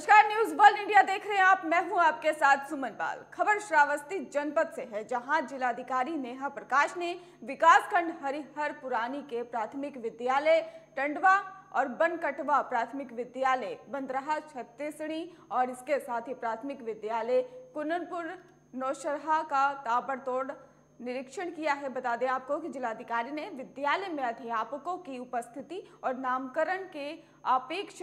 नमस्कार, news world India देख रहे हैं आप। मैं हूँ आपके साथ सुमन पाल खबर श्रावस्ती जनपद से है, जहाँ जिलाधिकारी नेहा प्रकाश ने विकासखंड हरिहर पुरानी के प्राथमिक विद्यालय टंडवा और बनकटवा प्राथमिक विद्यालय बंदरहा छत्तीसड़ी और इसके साथ ही प्राथमिक विद्यालय कुननपुर, नौशरहा का ताबड़तोड़ निरीक्षण किया है। बता दें आपको कि जिलाधिकारी ने विद्यालय में अध्यापकों की उपस्थिति और नामकरण के अपेक्ष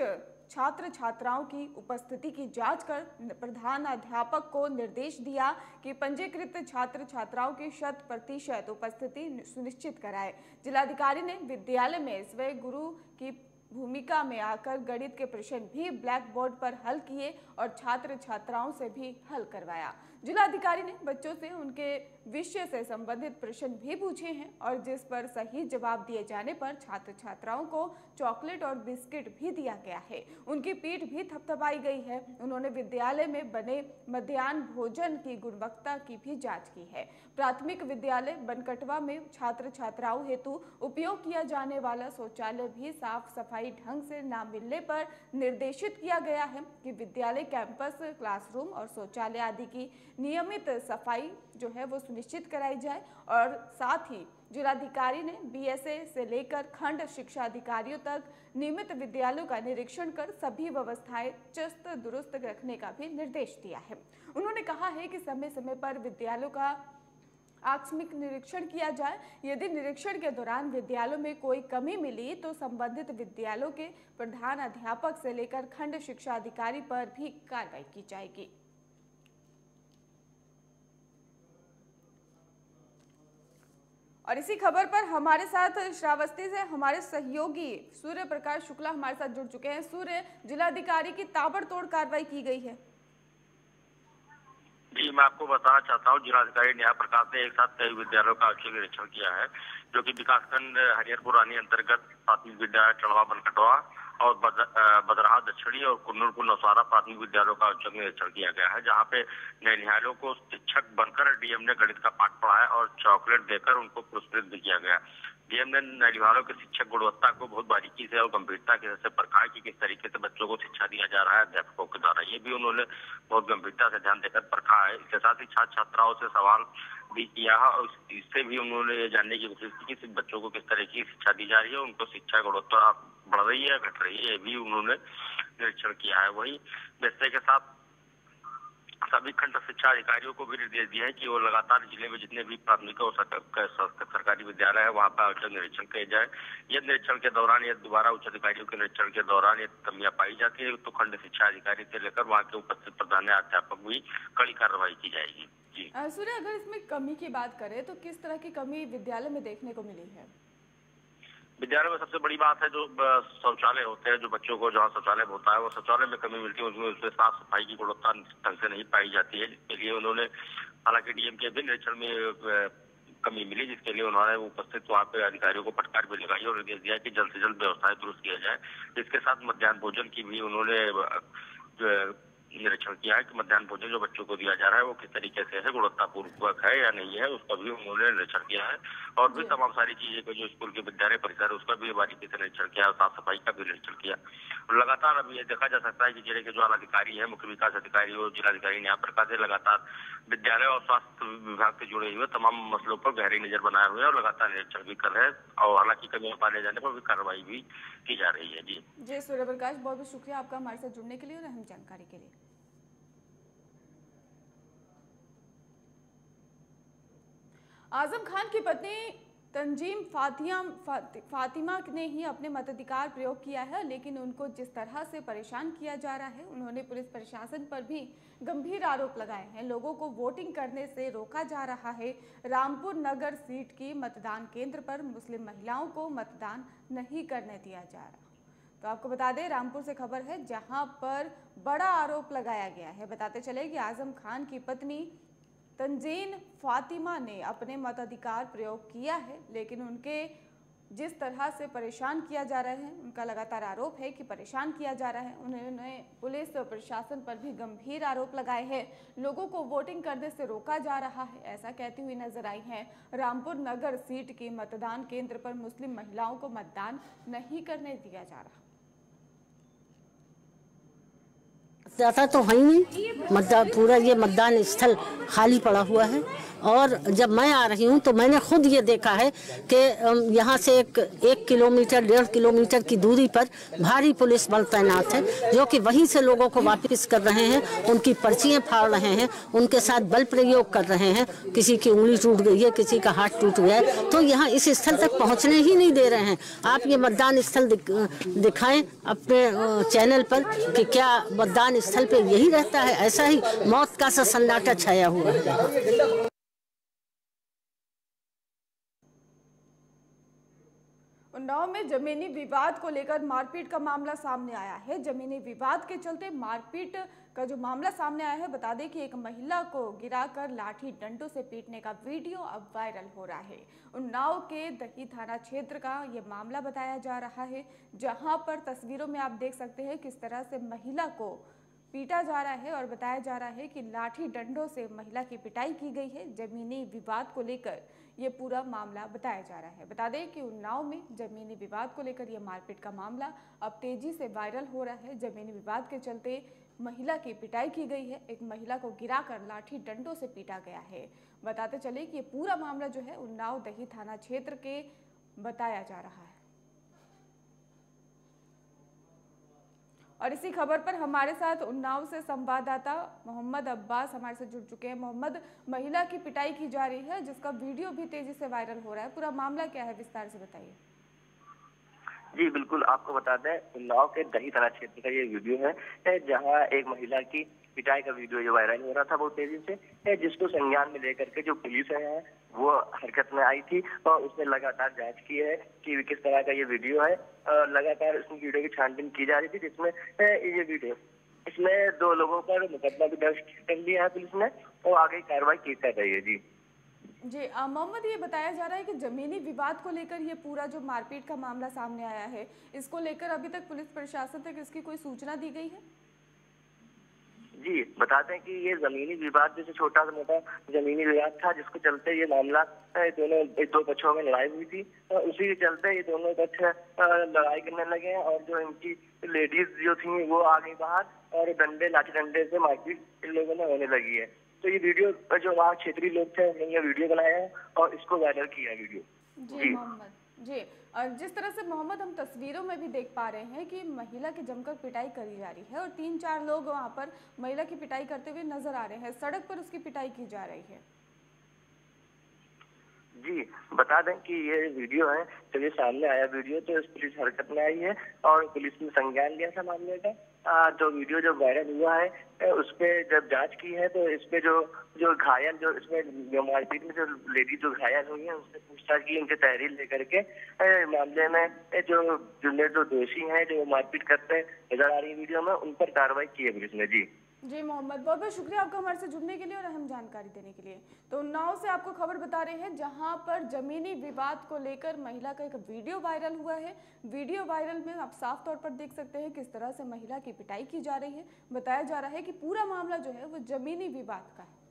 छात्र छात्राओं की उपस्थिति की जाँच कर प्रधान अध्यापक को निर्देश दिया कि पंजीकृत छात्र छात्राओं की शत प्रतिशत उपस्थिति सुनिश्चित कराए। जिलाधिकारी ने विद्यालय में स्वयं गुरु की भूमिका में आकर गणित के प्रश्न भी ब्लैक बोर्ड पर हल किए और छात्र छात्राओं से भी हल करवाया। जिलाधिकारी ने बच्चों से उनके विषय से संबंधित प्रश्न भी पूछे हैं और जिस पर सही जवाब दिए जाने पर छात्र छात्राओं को चॉकलेट और बिस्किट भी दिया गया है। उनकी पीठ भी थपथपाई गई है। उन्होंने विद्यालय में बने मध्यान्ह भोजन की गुणवत्ता की भी जाँच की है। प्राथमिक विद्यालय बनकटवा में छात्र छात्राओं हेतु उपयोग किया जाने वाला शौचालय भी साफ़ सफ़ाई ढंग से न मिलने पर निर्देशित किया गया है कि विद्यालय कैंपस, क्लासरूम और शौचालय आदि की नियमित सफ़ाई जो है वो सुनिश्चित कराई जाए और साथ ही जिलाधिकारी ने बीएसए से लेकर खंड शिक्षा अधिकारियों तक नियमित विद्यालयों का निरीक्षण कर सभी व्यवस्थाएँ चुस्त, दुरुस्त रखने का भी निर्देश दिया है। उन्होंने कहा है कि समय समय पर विद्यालयों का आकस्मिक निरीक्षण किया जाए। यदि निरीक्षण के दौरान विद्यालयों में कोई कमी मिली तो संबंधित विद्यालयों के प्रधान अध्यापक से लेकर खंड शिक्षा अधिकारी पर भी कार्रवाई की जाएगी। और इसी खबर पर हमारे साथ श्रावस्ती से हमारे सहयोगी सूर्य प्रकाश शुक्ला हमारे साथ जुड़ चुके हैं। सूर्य, जिलाधिकारी की ताबड़तोड़ कार्रवाई की गई है। जी, मैं आपको बताना चाहता हूँ, जिलाधिकारी न्याय प्रकाश ने एक साथ कई विद्यालयों का औचक निरीक्षण किया है, जो कि विकासखंड हरियरपुर रानी अंतर्गत प्राथमिक विद्यालय चढ़वा बनकटवा और बदरहा दक्षिणी और कुन्नूरपुर नौसारा प्राथमिक विद्यालयों का औचक निरीक्षण किया गया है, जहाँ पे न्यायालयों को शिक्षक बनकर डीएम ने गणित का पाठ पढ़ाया और चॉकलेट देकर उनको पुरस्कृत भी किया गया। डीएम ने न्यायालयों के शिक्षक गुणवत्ता को बहुत बारीकी से और गंभीरता के से परखा कि किस तरीके से बच्चों को शिक्षा दिया जा रहा है अध्यापकों के द्वारा, ये भी उन्होंने बहुत गंभीरता से ध्यान देकर परखा है इसके साथ ही छात्र छात्राओं से सवाल भी किया है और इससे भी उन्होंने ये जानने की कोशिश की कि बच्चों को किस तरह की शिक्षा दी जा रही है, उनको शिक्षा गुणवत्ता बढ़ रही है घट रही है भी उन्होंने निरीक्षण किया है। वही व्यवस्था के साथ सभी खंड शिक्षा अधिकारियों को भी निर्देश दिया है कि वो लगातार ज़िले में जितने भी प्राथमिक और सरकारी विद्यालय है, वहाँ पर औचक निरीक्षण किए जाए। यह निरीक्षण के दौरान या दोबारा उच्च अधिकारियों के निरीक्षण के दौरान ये कमियाँ पाई जाती है तो खंड शिक्षा अधिकारी से लेकर वहाँ के उपस्थित प्रधान अध्यापक भी कड़ी कार्रवाई की जाएगी। जी। सूर्य, अगर इसमें कमी की बात करें तो किस तरह की कमी विद्यालय में देखने को मिली है? विद्यालय में सबसे बड़ी बात है जो शौचालय होते हैं, जो बच्चों को, जहाँ शौचालय होता है, वो शौचालय में कमी मिलती है, उसमें उसमें साफ़ सफ़ाई की गुणवत्ता ढंग से नहीं पाई जाती है, जिसके लिए उन्होंने, हालाँकि डीएम के भी निरीक्षण में कमी मिली, जिसके लिए उन्होंने उपस्थित वहाँ पे अधिकारियों को फटकार भी लगाई और निर्देश दिया कि जल्द से जल्द व्यवस्थाएँ दुरुस्त किया जाए। इसके साथ मध्यान्ह भोजन की भी उन्होंने निरीक्षण किया है कि मध्यान्ह भोजन जो बच्चों को दिया जा रहा है वो किस तरीके से है गुणवत्तापूर्वक है या नहीं है उसका भी उन्होंने निरीक्षण किया है और भी तमाम सारी चीज़ें को जो स्कूल के विद्यालय परिसर है उसका भी बारीकी से निरीक्षण किया साफ़ सफ़ाई का भी निरीक्षण किया। और लगातार अभी ये देखा जा सकता है कि ज़िले के जो अधिकारी है मुख्य विकास अधिकारी और जिलाधिकारी न्याय प्रकाश है लगातार विद्यालय और स्वास्थ्य विभाग से जुड़े हुए तमाम मसलों पर गहरी नज़र बनाए हुए हैं और लगातार निरीक्षण भी कर रहे हैं और हालाँकि कमियाँ पाने जाने पर भी कार्रवाई भी की जा रही है। जी। जी सूर्य प्रकाश बहुत बहुत शुक्रिया आपका हमारे साथ जुड़ने के लिए और अहम जानकारी के लिए। आज़म खान की पत्नी तंजीम फातिया फातिमा ने ही अपने मताधिकार प्रयोग किया है, लेकिन उनको जिस तरह से परेशान किया जा रहा है, उन्होंने पुलिस प्रशासन पर भी गंभीर आरोप लगाए हैं। लोगों को वोटिंग करने से रोका जा रहा है। रामपुर नगर सीट की मतदान केंद्र पर मुस्लिम महिलाओं को मतदान नहीं करने दिया जा रहा। तो आपको बता दें, रामपुर से खबर है, जहाँ पर बड़ा आरोप लगाया गया है। बताते चले कि आज़म खान की पत्नी तंजीन फातिमा ने अपने मताधिकार प्रयोग किया है, लेकिन उनके जिस तरह से परेशान किया जा रहा है, उनका लगातार आरोप है कि परेशान किया जा रहा है। उन्होंने पुलिस और प्रशासन पर भी गंभीर आरोप लगाए हैं। लोगों को वोटिंग करने से रोका जा रहा है, ऐसा कहती हुई नज़र आई हैं। रामपुर नगर सीट के मतदान केंद्र पर मुस्लिम महिलाओं को मतदान नहीं करने दिया जा रहा। मतदाता तो है ही नहीं। मतदान पूरा ये मतदान स्थल खाली पड़ा हुआ है। और जब मैं आ रही हूँ तो मैंने खुद ये देखा है कि यहाँ से एक एक किलोमीटर डेढ़ किलोमीटर की दूरी पर भारी पुलिस बल तैनात है जो कि वहीं से लोगों को वापस कर रहे हैं। उनकी पर्चियाँ फाड़ रहे हैं उनके साथ बल प्रयोग कर रहे हैं। किसी की उंगली टूट गई है किसी का हाथ टूट गया है। तो यहाँ इस स्थल तक पहुँचने ही नहीं दे रहे हैं। आप ये मतदान स्थल दिख, दिखाएँ अपने चैनल पर कि क्या मतदान स्थल पे यही रहता है, ऐसा ही मौत का सा सन्नाटा छाया हुआ है। उन्नाव में जमीनी विवाद को लेकर मारपीट का मामला सामने आया है। जमीनी विवाद के चलते मारपीट का जो मामला सामने आया है, बता दें कि एक महिला को गिराकर लाठी डंडों से पीटने का वीडियो अब वायरल हो रहा है। उन्नाव के दही थाना क्षेत्र का ये मामला बताया जा रहा है, जहाँ पर तस्वीरों में आप देख सकते हैं किस तरह से महिला को पीटा जा रहा है और बताया जा रहा है कि लाठी डंडों से महिला की पिटाई की गई है, जमीनी विवाद को लेकर यह पूरा मामला बताया जा रहा है। बता दें कि उन्नाव में जमीनी विवाद को लेकर यह मारपीट का मामला अब तेज़ी से वायरल हो रहा है। जमीनी विवाद के चलते महिला की पिटाई की गई है, एक महिला को गिराकर लाठी डंडों से पीटा गया है। बताते चले कि ये पूरा मामला जो है उन्नाव दही थाना क्षेत्र के बताया जा रहा है। और इसी खबर पर हमारे साथ उन्नाव से संवाददाता मोहम्मद अब्बास हमारे साथ जुड़ चुके हैं। मोहम्मद, महिला की पिटाई की जा रही है, जिसका वीडियो भी तेज़ी से वायरल हो रहा है। पूरा मामला क्या है, विस्तार से बताइए। जी, बिल्कुल आपको बता दें, उन्नाव के दही थाना क्षेत्र का ये वीडियो है है जहाँ एक महिला की पिटाई का वीडियो जो वायरल हो रहा था बहुत तेज़ी से जिसको संज्ञान में लेकर के जो पुलिस है वो हरकत में आई थी और उसने लगातार जाँच की है कि किस तरह का ये वीडियो है लगातार उस वीडियो की छानबीन की जा रही थी, जिसमें ये वीडियो। इसमें दो लोगों पर मुकदमा भी दर्ज कर लिया है पुलिस ने, और आगे कार्रवाई की कर रही है, जी। जी मोहम्मद, ये बताया जा रहा है कि जमीनी विवाद को लेकर ये पूरा जो मारपीट का मामला सामने आया है, इसको लेकर अभी तक पुलिस प्रशासन तक इसकी कोई सूचना दी गई है? जी बता दें कि ये जमीनी विवाद जैसे छोटा सा मोटा जमीनी विवाद था जिसको चलते ये मामला दोनों दो पक्षों में लड़ाई हुई थी। उसी के चलते ये दोनों पक्ष लड़ाई करने लगे हैं और जो इनकी लेडीज़ जो थी वो आ गई बाहर और डंडे लाठी डंडे से मारपीट इन लोगों में होने लगी है। तो ये वीडियो जो वहाँ क्षेत्रीय लोग थे उन्होंने ये वीडियो बनाया है और इसको वायरल किया वीडियो। जी जी। जी और जिस तरह से मोहम्मद हम तस्वीरों में भी देख पा रहे हैं कि महिला की जमकर पिटाई करी जा रही है और तीन चार लोग वहाँ पर महिला की पिटाई करते हुए नज़र आ रहे हैं। सड़क पर उसकी पिटाई की जा रही है। जी, बता दें कि ये वीडियो है जब ये सामने आया वीडियो तो इस पुलिस हरकत में आई है और पुलिस ने संज्ञान लिया था मामले का। जो वीडियो जो वायरल हुआ है उस पर जब जाँच की है तो इस पे जो जो घायल, जो इसमें मारपीट में जो लेडी जो घायल हुई है, उससे पूछताछ की उनके तहरीर लेकर के मामले में जो जिनमें जो दोषी हैं, जो मारपीट करते नज़र आ रही है वीडियो में, उन पर कार्रवाई की है पुलिस ने, जी। जी मोहम्मद, बहुत बहुत शुक्रिया आपका हमारे से जुड़ने के लिए और अहम जानकारी देने के लिए। तो उन्नाव से आपको खबर बता रहे हैं, जहाँ पर जमीनी विवाद को लेकर महिला का एक वीडियो वायरल हुआ है। वीडियो वायरल में आप साफ़ तौर पर देख सकते हैं किस तरह से महिला की पिटाई की जा रही है। बताया जा रहा है कि पूरा मामला जो है वो जमीनी विवाद का है।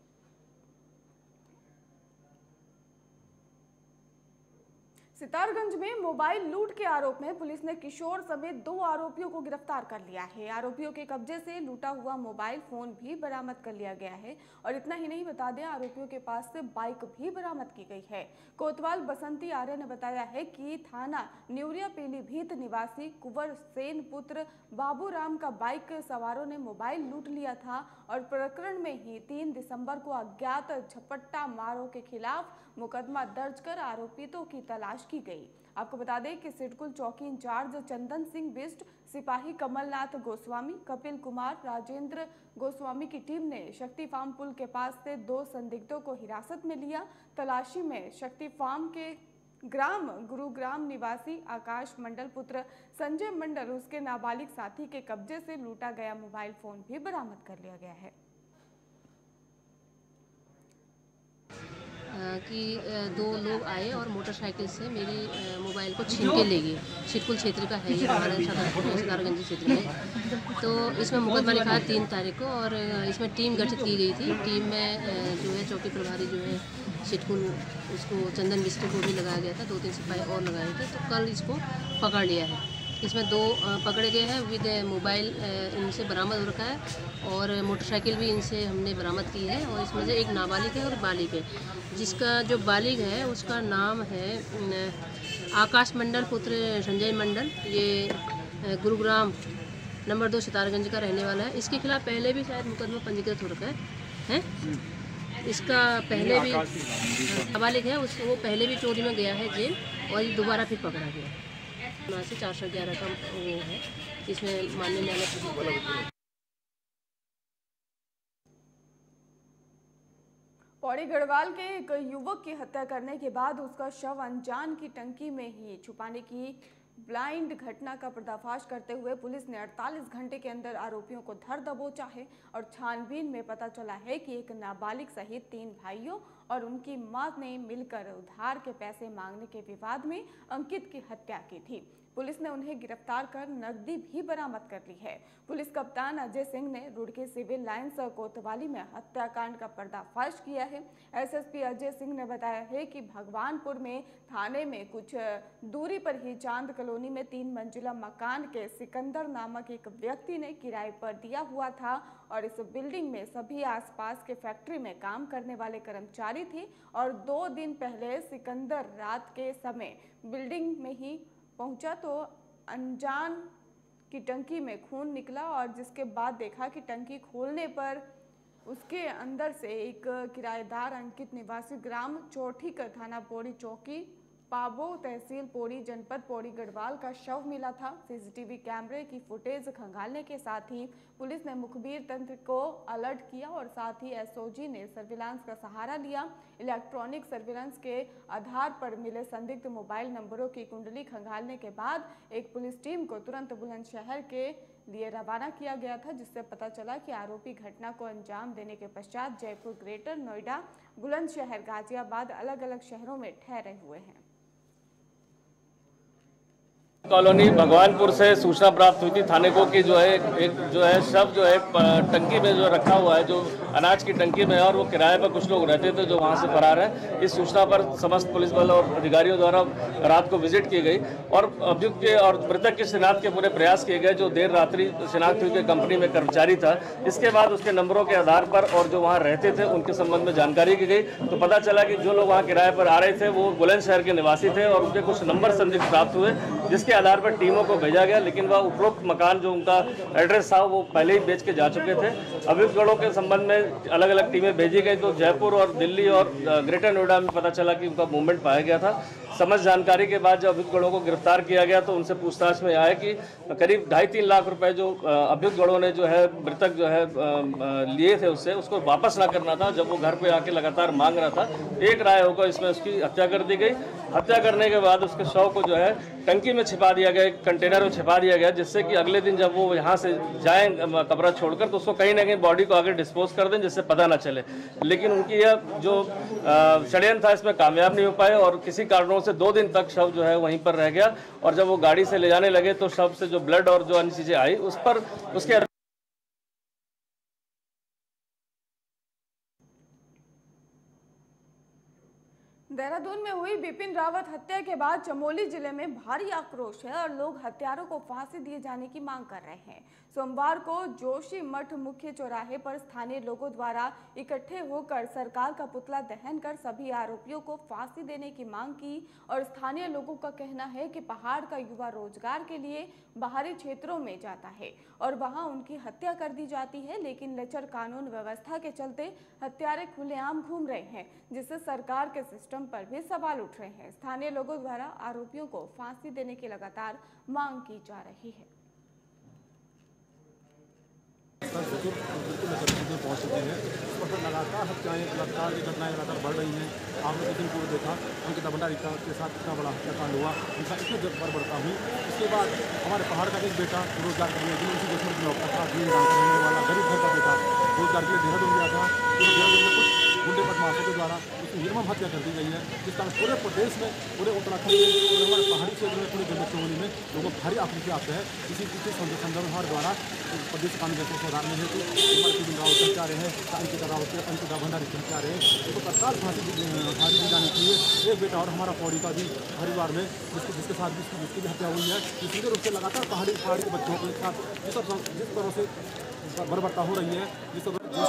सितारगंज में मोबाइल लूट के आरोप में पुलिस ने किशोर समेत दो आरोपियों को गिरफ़्तार कर लिया है। आरोपियों के कब्जे से लूटा हुआ मोबाइल फ़ोन भी बरामद कर लिया गया है। और इतना ही नहीं, बता दें, आरोपियों के पास से बाइक भी बरामद की गई है। कोतवाल बसंती आर्य ने बताया है कि थाना न्यूरिया पीलीभीत निवासी कुंवर सेन पुत्र बाबूराम का बाइक सवारों ने मोबाइल लूट लिया था और प्रकरण में ही तीन दिसंबर को अज्ञात झपट्टा मारों के खिलाफ मुकदमा दर्ज कर आरोपितों की तलाश की गई। आपको बता दें कि सिडकुल चौकी इंचार्ज चंदन सिंह बिस्ट सिपाही कमलनाथ गोस्वामी, कपिल कुमार, राजेंद्र गोस्वामी की टीम ने शक्ति फार्म पुल के पास से दो संदिग्धों को हिरासत में लिया। तलाशी में शक्ति फार्म के ग्राम गुरुग्राम निवासी आकाश मंडल पुत्र संजय मंडल, उसके नाबालिग साथी के कब्जे से लूटा गया मोबाइल फ़ोन भी बरामद कर लिया गया है। कि दो लोग आए और मोटरसाइकिल से मेरी मोबाइल को छीन के ले गए। छिटकुल क्षेत्र का है ये हमारे सदारगंज क्षेत्र में। तो इसमें मुकदमा लिखा है तीन तारीख को और इसमें टीम गठित की गई थी। टीम में जो है चौकी प्रभारी जो है छिटकुल उसको चंदन बिस्टू को भी लगाया गया था। दो तीन सिपाही और लगाए थे। तो कल इसको पकड़ लिया है। इसमें दो पकड़े गए हैं विद मोबाइल इनसे बरामद हो रखा है और मोटरसाइकिल भी इनसे हमने बरामद की है और इसमें से एक नाबालिग है और बालिग है। जिसका जो बालिग है उसका नाम है आकाश मंडल पुत्र संजय मंडल। ये गुरुग्राम नंबर दो सितारगंज का रहने वाला है। इसके खिलाफ पहले भी शायद मुकदमा पंजीकृत हो रखा है हैं? इसका पहले भी नाबालिग है उस वो पहले भी चोरी में गया है जेल और ये दोबारा फिर पकड़ा गया से चार सौ ग्यारह का वो है इसमें माननीय न्यायालय पौड़ी गढ़वाल के एक युवक की हत्या करने के बाद उसका शव अनजान की टंकी में ही छुपाने की ब्लाइंड घटना का पर्दाफाश करते हुए पुलिस ने 48 घंटे के अंदर आरोपियों को धर दबोचा है और छानबीन में पता चला है कि एक नाबालिग सहित तीन भाइयों और उनकी माँ ने मिलकर उधार के पैसे मांगने के विवाद में अंकित की हत्या की थी। पुलिस ने उन्हें गिरफ़्तार कर नकदी भी बरामद कर ली है। पुलिस कप्तान अजय सिंह ने रुड़की सिविल लाइन्स कोतवाली में हत्याकांड का पर्दाफाश किया है। एसएसपी अजय सिंह ने बताया है कि भगवानपुर में थाने में कुछ दूरी पर ही चाँद कॉलोनी में तीन मंजिला मकान के सिकंदर नामक एक व्यक्ति ने किराए पर दिया हुआ था और इस बिल्डिंग में सभी आसपास के फैक्ट्री में काम करने वाले कर्मचारी थे और दो दिन पहले सिकंदर रात के समय बिल्डिंग में ही पहुँचा तो अनजान की टंकी में खून निकला और जिसके बाद देखा कि टंकी खोलने पर उसके अंदर से एक किराएदार अंकित निवासी ग्राम चौठी का थाना पौड़ी चौकी पाबो तहसील पौड़ी जनपद पौड़ी गढ़वाल का शव मिला था। सीसीटीवी कैमरे की फुटेज खंगालने के साथ ही पुलिस ने मुखबिर तंत्र को अलर्ट किया और साथ ही एसओजी ने सर्विलांस का सहारा लिया। इलेक्ट्रॉनिक सर्विलांस के आधार पर मिले संदिग्ध मोबाइल नंबरों की कुंडली खंगालने के बाद एक पुलिस टीम को तुरंत बुलंदशहर के लिए रवाना किया गया था, जिससे पता चला कि आरोपी घटना को अंजाम देने के पश्चात जयपुर ग्रेटर नोएडा, बुलंदशहर, गाजियाबाद अलग अलग शहरों में ठहरे हुए हैं। कॉलोनी भगवानपुर से सूचना प्राप्त हुई थी। थाने को कि जो है एक, जो है शव जो है टंकी में जो रखा हुआ है जो अनाज की टंकी में और वो किराए पर कुछ लोग रहते थे जो वहाँ से फरार है। इस सूचना पर समस्त पुलिस बल और अधिकारियों द्वारा रात को विज़िट की गई और अभियुक्त के और मृतक की शिनाख्त के पूरे प्रयास किए गए जो देर रात्रि शिनाख्त हुई कंपनी में कर्मचारी था। इसके बाद उसके नंबरों के आधार पर और जो वहाँ रहते थे उनके संबंध में जानकारी की गई। तो पता चला कि जो लोग वहाँ किराए पर आ रहे थे वो बुलंदशहर के निवासी थे और उनके कुछ नंबर संदिग्ध प्राप्त हुए। जिसके आधार पर टीमों को भेजा गया, लेकिन वह उपरोक्त मकान जो उनका एड्रेस था, वो पहले ही बेच के जा चुके थे। अभियुक्तगढ़ों के संबंध में अलग अलग टीमें भेजी गई तो जयपुर और दिल्ली और ग्रेटर नोएडा में पता चला कि उनका मूवमेंट पाया गया था। समझ जानकारी के बाद जब अभियुक्तगणों को गिरफ़्तार किया गया तो उनसे पूछताछ में आया कि करीब ढाई तीन लाख रुपए जो अ, अभियुक्तगणों ने जो है मृतक जो है लिए थे उससे उसको वापस ना करना था जब वो घर पे आके लगातार मांग रहा था। एक राय होकर इसमें उसकी हत्या कर दी गई। हत्या करने के बाद उसके शव को जो है टंकी में छिपा दिया गया एक कंटेनर में छिपा दिया गया जिससे कि अगले दिन जब वो यहाँ से जाएँ कब्र छोड़कर तो उसको कहीं ना कहीं बॉडी को आगे डिस्पोज कर दें जिससे पता ना चले। लेकिन उनकी यह जो षडयंत्र था इसमें कामयाब नहीं हो पाए और किसी कारणों से दो दिन तक शव जो है वहीं पर रह गया और जब वो गाड़ी से ले जाने लगे तो शव से जो ब्लड और जो अन्य चीज़ें आई, उस पर उसके देहरादून में हुई बिपिन रावत हत्या के बाद चमोली ज़िले में भारी आक्रोश है और लोग हत्यारों को फांसी दिए जाने की मांग कर रहे हैं। सोमवार को जोशी मठ मुख्य चौराहे पर स्थानीय लोगों द्वारा इकट्ठे होकर सरकार का पुतला दहन कर सभी आरोपियों को फांसी देने की मांग की और स्थानीय लोगों का कहना है कि पहाड़ का युवा रोज़गार के लिए बाहरी क्षेत्रों में जाता है और वहाँ उनकी हत्या कर दी जाती है, लेकिन लचर कानून व्यवस्था के चलते हत्यारे खुलेआम घूम रहे हैं, जिससे सरकार के सिस्टम पर भी सवाल उठ रहे हैं। स्थानीय लोगों द्वारा आरोपियों को फांसी देने की लगातार मांग की जा रही है। बिल्कुल नज़र चीज़ें पहुँच चुकी हैं, और लगातार हत्याएँ लगातार ये घटनाएँ लगातार बढ़ रही हैं। आपने कुछ दिन पूर्व देखा उनके भंडारी का साथ इतना बड़ा हत्याकांड हुआ। उनका इतने जब पर बढ़ता हूँ। उसके बाद हमारे पहाड़ का एक बेटा, रोज़गार के लिए उसी दुश्मन की नौकरी था गरीब घर का बेटा, रोज़गार के लिए देहरादून गया था। तो देहरादून में कुछ गुंडे बदमाशों के द्वारा उसकी निर्मम हत्या कर दी गई है, जिस कारण पूरे प्रदेश में, पूरे उत्तराखंड में, पूरे हमारे पहाड़ी क्षेत्र में, पूरे जम्मू चमोली में लोगों को भारी आपत्ति आते हैं। इसी इसी संदर्भ द्वारा प्रदेश कानून व्यवस्था सुधारने हेतु हमारे पी रावत आ रहे हैं अंकिता रावत अंकिता भंडारी आ रहे हैं। उनको तत्काल फांसी फांसी दी जानी चाहिए। एक बेटा और हमारा पौड़ी का भी हरिद्वार में, जिसके जिसके साथ जिसकी जिसकी भी हत्या हुई है सीधे रूप से लगातार पहाड़ी पहाड़ी के बच्चों के साथ जिस तरह से बर्बरता हो रही है, जिस तरह तो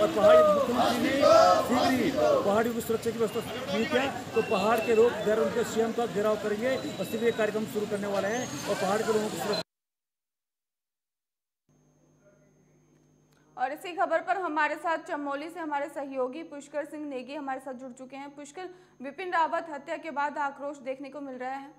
और पहाड़ी मुख्यमंत्री ने पहाड़ी सुरक्षा की व्यवस्था नहीं किया। तो पहाड़ के लोग सीएम का घेराव करेंगे और शीघ्र ये कार्यक्रम शुरू करने वाले हैं और पहाड़ के लोगों की सुरक्षा और इसी खबर पर हमारे साथ चमोली से हमारे सहयोगी पुष्कर सिंह नेगी हमारे साथ जुड़ चुके हैं। पुष्कर विपिन रावत हत्या के बाद आक्रोश देखने को मिल रहा है।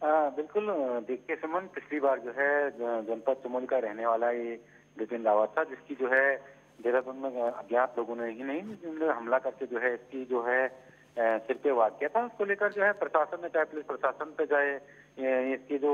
हाँ, बिल्कुल देखिए सुमन पिछली बार जो है जनपद चमोली का रहने वाला ये विपिन रावत था जिसकी जो है देहरादून में अज्ञात लोगों ने ही नहीं हमला करके जो है इसकी जो है सिर पे वार किया था। उसको लेकर जो है प्रशासन ने चाहे पुलिस प्रशासन पे चाहे इसके जो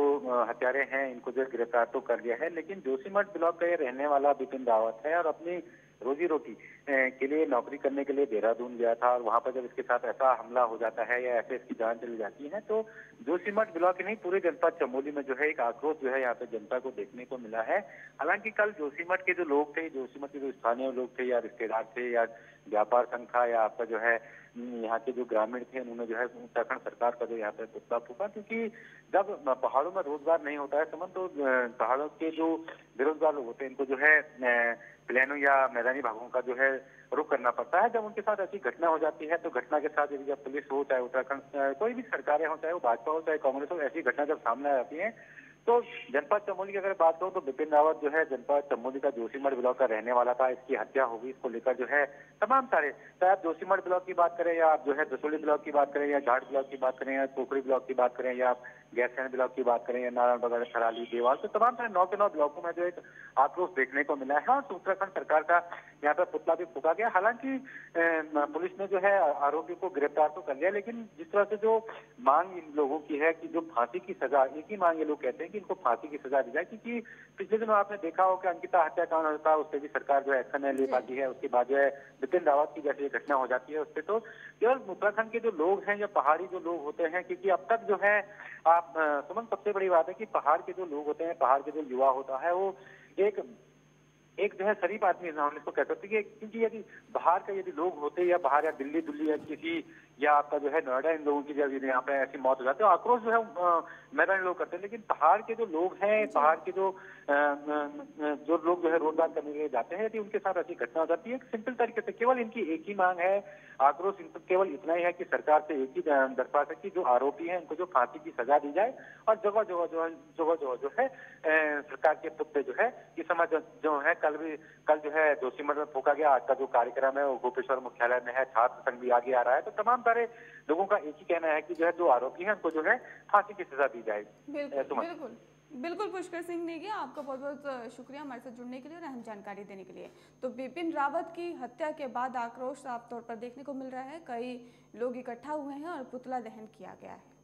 हत्यारे हैं, इनको जो गिरफ़्तार तो कर लिया है, लेकिन जोशीमठ ब्लॉक का ये रहने वाला बिपिन रावत है और अपनी रोजी रोटी के लिए नौकरी करने के लिए देहरादून गया था और वहाँ पर जब इसके साथ ऐसा हमला हो जाता है या ऐसे इसकी जान चली जाती है तो जोशीमठ ब्लॉक नहीं, पूरे जनपद चमोली में जो है एक आक्रोश जो है यहाँ पे जनता को देखने को मिला है। हालाँकि कल जोशीमठ के जो लोग थे जोशीमठ के जो स्थानीय लोग थे या रिश्तेदार थे या व्यापार संघ था या आपका जो है यहाँ के जो ग्रामीण थे, उन्होंने जो है उत्तराखंड सरकार का जो यहाँ पे पुतला फूका, क्योंकि जब पहाड़ों में रोज़गार नहीं होता है समझ तो पहाड़ों के जो बेरोजगार लोग होते हैं, इनको जो है प्लेनों या मैदानी भागों का जो है रुख करना पड़ता है। जब उनके साथ ऐसी घटना हो जाती है तो घटना के साथ यदि पुलिस हो, चाहे उत्तराखंड कोई भी सरकारें हो, चाहे वो भाजपा हो, चाहे कांग्रेस हो, ऐसी घटना जब सामने आ जाती है तो जनपद चमोली की अगर बात करूँ तो बिपिन रावत जो है जनपद चमोली का जोशीमठ ब्लॉक का रहने वाला था। इसकी हत्या होगी इसको लेकर जो है तमाम सारे, चाहे आप जोशीमठ ब्लॉक की बात करें या आप जो है दसोली ब्लॉक की बात करें या घाट ब्लॉक की बात करें या पोखरी ब्लॉक की बात करें या आप गैसैन ब्लॉक की बात करें या नारायण बगड़ खराली देवाल तो तमाम सारे नौ के नौ ब्लॉकों में जो एक आक्रोश देखने को मिला है और उत्तराखंड सरकार का यहाँ पर पुतला भी फूका गया। हालाँकि पुलिस ने जो है आरोपी को गिरफ़्तार तो कर लिया लेकिन जिस तरह से जो मांग इन लोगों की है कि जो फांसी की सजा एक ही मांग ये लोग कहते हैं कि इनको फांसी की सजा दी जाए क्योंकि पिछले दिनों आपने देखा हो कि अंकिता हत्याकांड होता है उससे भी सरकार जो एक्शन है ले पाती है उसके बाद जो है विपिन रावत की जैसे घटना हो जाती है उससे तो केवल उत्तराखंड के जो लोग हैं या पहाड़ी जो लोग होते हैं क्योंकि अब तक जो है आप सुमन, सबसे बड़ी बात है कि पहाड़ के जो लोग होते हैं, पहाड़ के जो युवा होता है, वो एक एक जो है शरीफ आदमी हम इसको कह सकते हैं क्योंकि यदि बाहर का यदि लोग होते या बाहर या दिल्ली दिल्ली या किसी, या आपका जो है नोएडा, इन लोगों की जब यहाँ पे ऐसी मौत हो जाती है आक्रोश जो है मैदानी लोग करते हैं लेकिन पहाड़ के जो लोग हैं पहाड़ के जो जो लोग जो है रोज़गार करने के लिए जाते हैं यदि उनके साथ ऐसी घटना हो जाती है सिंपल तरीके से केवल इनकी एक ही मांग है आक्रोश केवल इतना ही है कि सरकार से एक ही दरख्वास्त है कि जो आरोपी है उनको जो फांसी की सजा दी जाए और जगह जगह जो है जगह जगह जो है सरकार के पुतले जो है ये समय जो है कल भी कल जो है जोशीमठ में फूका गया आज का जो कार्यक्रम है वो गोपेश्वर मुख्यालय में है छात्र संघ भी आगे आ रहा है तो तमाम सारे लोगों का एक ही कहना है कि जो है जो आरोपी है उनको जो है फांसी की सजा दी जाएगी। बिल्कुल बिल्कुल बिल्कुल पुष्कर सिंह नेगी आपका बहुत बहुत शुक्रिया हमारे साथ जुड़ने के लिए और अहम जानकारी देने के लिए। तो बिपिन रावत की हत्या के बाद आक्रोश साफ़ तौर पर देखने को मिल रहा है कई लोग इकट्ठा हुए हैं और पुतला दहन किया गया है।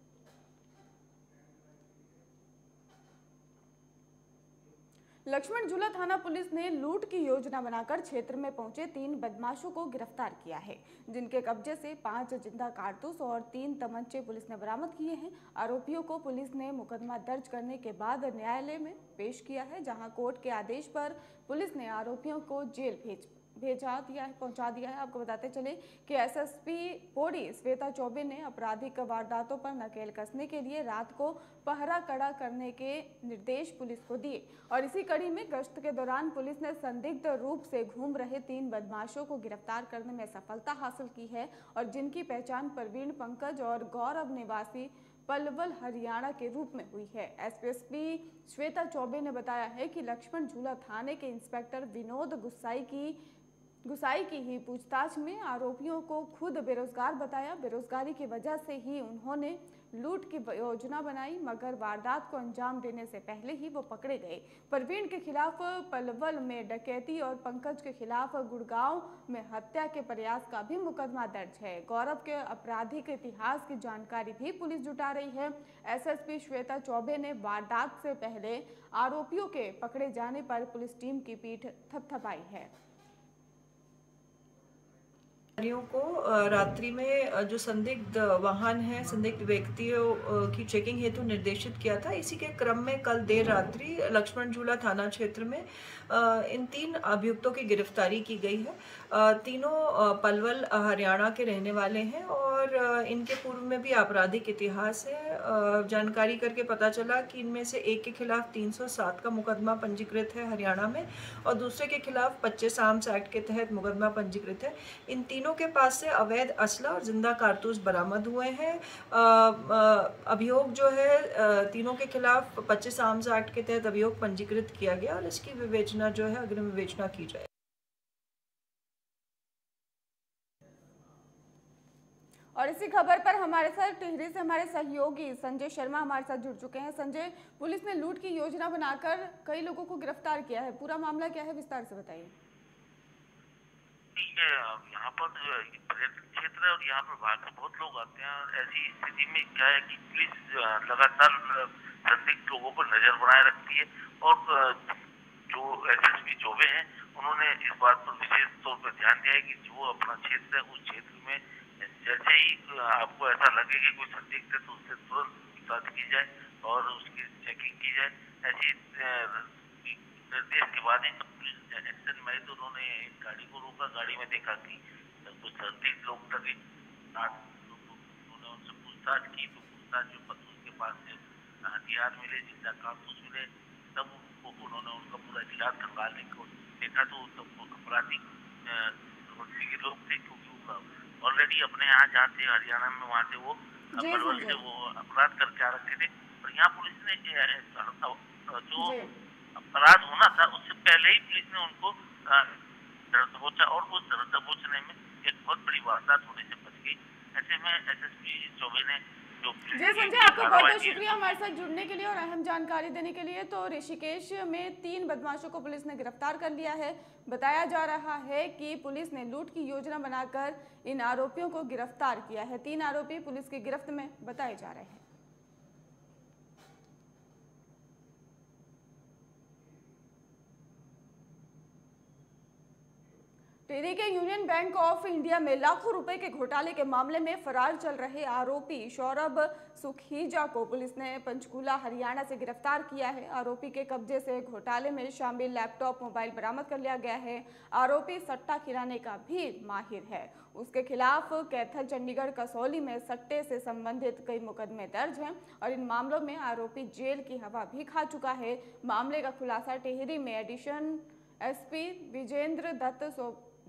लक्ष्मण झूला थाना पुलिस ने लूट की योजना बनाकर क्षेत्र में पहुँचे तीन बदमाशों को गिरफ़्तार किया है, जिनके कब्जे से पाँच ज़िंदा कारतूस और तीन तमंचे पुलिस ने बरामद किए हैं। आरोपियों को पुलिस ने मुकदमा दर्ज करने के बाद न्यायालय में पेश किया है, जहाँ कोर्ट के आदेश पर पुलिस ने आरोपियों को जेल भेज भेजा दिया है, पहुँचा दिया है। आपको बताते चले कि एसएसपी पोड़ी श्वेता चौबे ने आपराधिक वारदातों पर नकेल कसने के लिए रात को पहरा कड़ा करने के निर्देश पुलिस को दिए। और इसी कड़ी में गश्त के दौरान पुलिस ने संदिग्ध रूप से घूम रहे तीन बदमाशों को गिरफ़्तार करने में सफलता हासिल की है और जिनकी पहचान प्रवीण पंकज और गौरव निवासी पलवल, हरियाणा के रूप में हुई है। एसपीएसपी श्वेता चौबे ने बताया है कि लक्ष्मण झूला थाने के इंस्पेक्टर विनोद गुस्साई की गुसाई की ही पूछताछ में आरोपियों को खुद बेरोजगार बताया। बेरोजगारी की वजह से ही उन्होंने लूट की योजना बनाई, मगर वारदात को अंजाम देने से पहले ही वो पकड़े गए। परवीन के खिलाफ पलवल में डकैती और पंकज के खिलाफ गुड़गांव में हत्या के प्रयास का भी मुकदमा दर्ज है। गौरव के आपराधिक इतिहास की जानकारी भी पुलिस जुटा रही है। एसएसपी श्वेता चौबे ने वारदात से पहले आरोपियों के पकड़े जाने पर पुलिस टीम की पीठ थपथपाई है। अधिकारियों को रात्रि में जो संदिग्ध वाहन है, संदिग्ध व्यक्तियों की चेकिंग हेतु निर्देशित किया था। इसी के क्रम में कल देर रात्रि लक्ष्मण झूला थाना क्षेत्र में इन तीन अभियुक्तों की गिरफ्तारी की गई है। तीनों पलवल हरियाणा के रहने वाले हैं और इनके पूर्व में भी आपराधिक इतिहास है। जानकारी करके पता चला कि इनमें से एक के खिलाफ 307 का मुकदमा पंजीकृत है हरियाणा में और दूसरे के खिलाफ पच्चीस आर्म्स एक्ट के तहत मुकदमा पंजीकृत है। इन तीनों के पास से अवैध असला और ज़िंदा कारतूस बरामद हुए हैं। अभियोग जो है तीनों के खिलाफ पच्चीस आर्म्स एक्ट के तहत अभियोग पंजीकृत किया गया और इसकी विवेचना जो है, अग्रिम विवेचना की जाए और इसी खबर पर हमारे साथ टिहरी से हमारे सहयोगी संजय शर्मा हमारे साथ जुड़ चुके हैं। संजय, पुलिस ने लूट की योजना बनाकर कई लोगों को गिरफ़्तार किया है। पूरा मामला क्या है, विस्तार से बताइए। यहाँ पर पर्यटन क्षेत्र है और यहाँ पर बाहर से बहुत लोग आते हैं ऐसी स्थिति में क्या है कि पुलिस लगातार संदिग्ध लोगों पर नज़र बनाए रखती है और जो एस एस पी चौबे हैं, उन्होंने इस बात पर विशेष तौर पर ध्यान दिया है कि जो अपना क्षेत्र है, उस क्षेत्र में जैसे ही आपको ऐसा लगे कि कोई संदिग्ध है तो उससे तुरंत पूछताछ की जाए और उसकी चेकिंग की जाए। ऐसी निर्देश के बाद ही पुलिस एक्शन में तो उन्होंने गाड़ी को रोका, गाड़ी में देखा कि कुछ संदिग्ध लोग लगे उन्होंने उनसे पूछताछ की तो पूछताछ जो पत्नी के पास से हथियार मिले ज़िंदा कारतूस मिले तब उन्होंने उनका पूरा इलाज करवाने को देखा तो तब अपराधी के लोग थे क्योंकि ऑलरेडी अपने यहाँ जहाँ थे हरियाणा में वहाँ से वो पलवल से वो अपराध करके आ रखे थे। और यहाँ पुलिस ने जो अपराध होना था उससे पहले ही पुलिस ने उनको दबोचा और उस दबोचने में एक बहुत बड़ी वारदात होने से बच गई। ऐसे में एस एस पी चौबे ने जी संजय आपका बहुत बहुत शुक्रिया हमारे साथ जुड़ने के लिए और अहम जानकारी देने के लिए। तो ऋषिकेश में तीन बदमाशों को पुलिस ने गिरफ़्तार कर लिया है। बताया जा रहा है कि पुलिस ने लूट की योजना बनाकर इन आरोपियों को गिरफ़्तार किया है। तीन आरोपी पुलिस की गिरफ्त में बताए जा रहे हैं। टिहरी के यूनियन बैंक ऑफ़ इंडिया में लाखों रुपए के घोटाले के मामले में फरार चल रहे आरोपी सौरभ सुखीजा को पुलिस ने पंचकूला, हरियाणा से गिरफ़्तार किया है। आरोपी के कब्जे से घोटाले में शामिल लैपटॉप, मोबाइल बरामद कर लिया गया है। आरोपी सट्टा खिलाने का भी माहिर है। उसके खिलाफ कैथल, चंडीगढ़, कसौली में सट्टे से संबंधित कई मुकदमे दर्ज हैं और इन मामलों में आरोपी जेल की हवा भी खा चुका है। मामले का खुलासा टिहरी में एडिशन एसपी विजेंद्र दत्त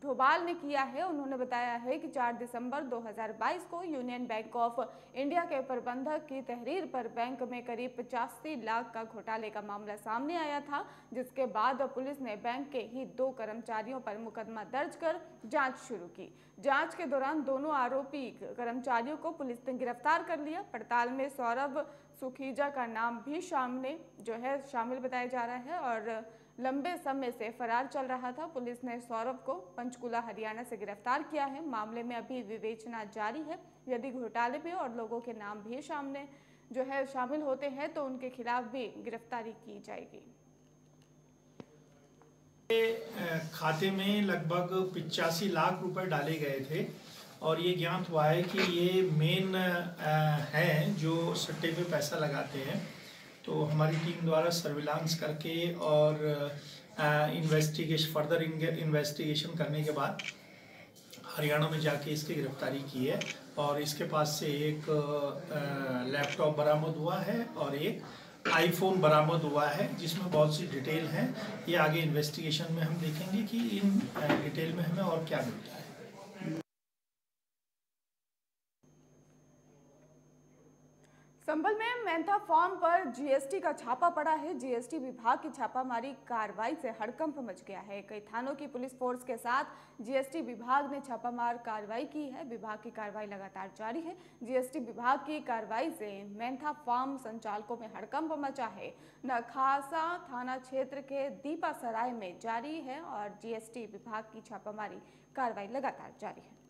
ढोबाल ने किया है। उन्होंने बताया है कि 4 दिसंबर 2022 को यूनियन बैंक ऑफ़ इंडिया के प्रबंधक की तहरीर पर बैंक में करीब पचासी लाख का घोटाले का मामला सामने आया था, जिसके बाद पुलिस ने बैंक के ही दो कर्मचारियों पर मुकदमा दर्ज कर जाँच शुरू की। जाँच के दौरान दोनों आरोपी कर्मचारियों को पुलिस ने गिरफ़्तार कर लिया। पड़ताल में सौरभ सुखीजा का नाम भी सामने, जो है, शामिल बताया जा रहा है और लंबे समय से फरार चल रहा था। पुलिस ने सौरभ को पंचकुला, हरियाणा से गिरफ़्तार किया है। मामले में अभी विवेचना जारी है। यदि घोटाले में और लोगों के नाम भी सामने, जो है, शामिल होते हैं तो उनके खिलाफ भी गिरफ्तारी की जाएगी। खाते में लगभग पिचासी लाख रुपए डाले गए थे और ये ज्ञात हुआ है कि ये मेन है जो सट्टे पे पैसा लगाते हैं। तो हमारी टीम द्वारा सर्विलांस करके और इन्वेस्टिगेशन फर्दर इन्वेस्टिगेशन करने के बाद हरियाणा में जाके इसकी गिरफ्तारी की है और इसके पास से एक लैपटॉप बरामद हुआ है और एक आईफोन बरामद हुआ है, जिसमें बहुत सी डिटेल हैं। ये आगे इन्वेस्टिगेशन में हम देखेंगे कि इन डिटेल में हमें और क्या मिलता है। संभल में मेंथा फॉर्म पर जीएसटी का छापा पड़ा है। जीएसटी विभाग की छापामारी कार्रवाई से हड़कंप मच गया है। कई थानों की पुलिस फोर्स के साथ जीएसटी विभाग ने छापामार कार्रवाई की है। विभाग की कार्रवाई लगातार जारी है। जीएसटी विभाग की कार्रवाई से मेंथा फार्म संचालकों में हड़कंप मचा है। नखासा थाना क्षेत्र के दीपा में जारी है और जीएसटी विभाग की छापामारी कार्रवाई लगातार जारी है।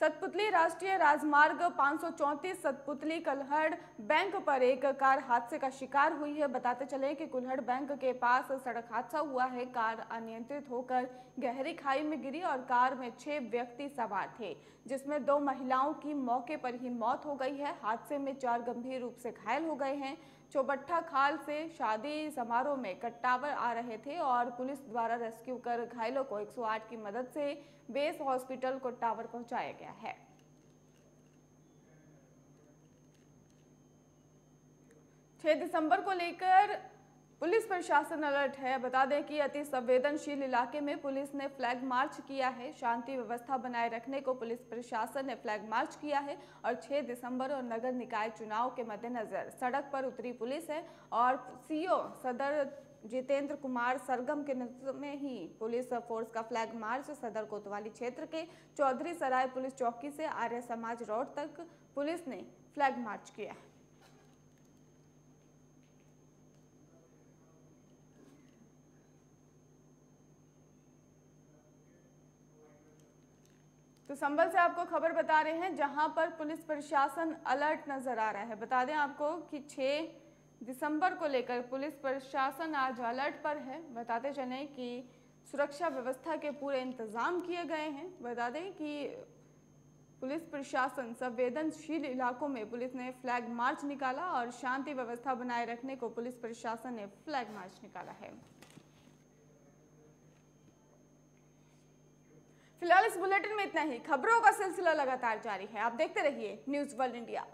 सतपुतली राष्ट्रीय राजमार्ग 534 सतपुतली कलहड़ बैंक पर एक कार हादसे का शिकार हुई है। बताते चले कि कुल्हड़ बैंक के पास सड़क हादसा हुआ है। कार अनियंत्रित होकर गहरी खाई में गिरी और कार में छह व्यक्ति सवार थे, जिसमें दो महिलाओं की मौके पर ही मौत हो गई है। हादसे में चार गंभीर रूप से घायल हो गए हैं। चौबट्टा खाल से शादी समारोह में कट्टावर आ रहे थे और पुलिस द्वारा रेस्क्यू कर घायलों को 108 की मदद से बेस हॉस्पिटल को टावर पहुँचाया गया है। छह दिसंबर को लेकर पुलिस प्रशासन अलर्ट है। बता दें कि अति संवेदनशील इलाके में पुलिस ने फ्लैग मार्च किया है। शांति व्यवस्था बनाए रखने को पुलिस प्रशासन ने फ्लैग मार्च किया है और 6 दिसंबर और नगर निकाय चुनाव के मद्देनजर सड़क पर उतरी पुलिस है और सीओ सदर जितेंद्र कुमार सरगम के नेतृत्व में ही पुलिस फोर्स का फ्लैग मार्च सदर कोतवाली क्षेत्र के चौधरी सराय पुलिस चौकी से आर्य समाज रोड तक पुलिस ने फ्लैग मार्च किया है। तो संभल से आपको खबर बता रहे हैं, जहाँ पर पुलिस प्रशासन अलर्ट नज़र आ रहा है। बता दें आपको कि 6 दिसंबर को लेकर पुलिस प्रशासन आज अलर्ट पर है। बताते चलें कि सुरक्षा व्यवस्था के पूरे इंतज़ाम किए गए हैं। बता दें कि पुलिस प्रशासन संवेदनशील इलाकों में पुलिस ने फ्लैग मार्च निकाला और शांति व्यवस्था बनाए रखने को पुलिस प्रशासन ने फ्लैग मार्च निकाला है। फ़िलहाल इस बुलेटिन में इतना ही। खबरों का सिलसिला लगातार जारी है। आप देखते रहिए न्यूज़ वर्ल्ड इंडिया।